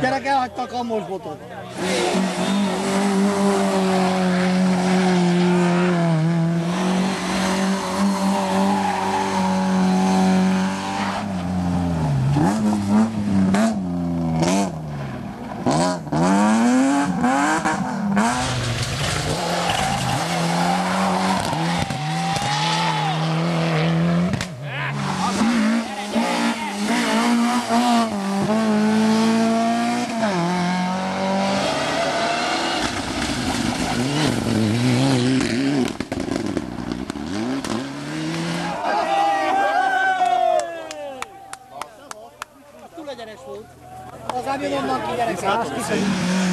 Gyerek, elhagytak a mosbotot. Mm-hmm. Abi olmak gerek.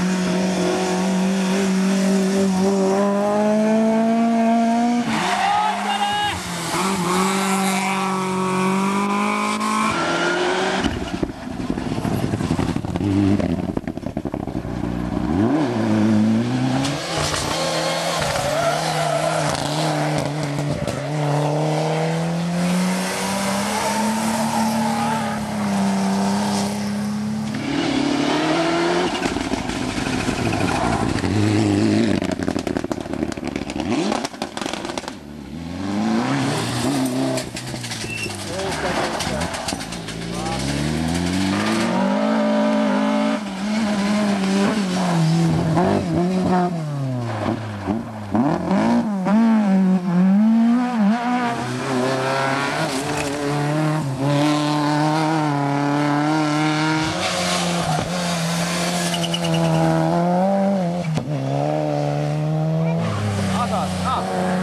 Wow.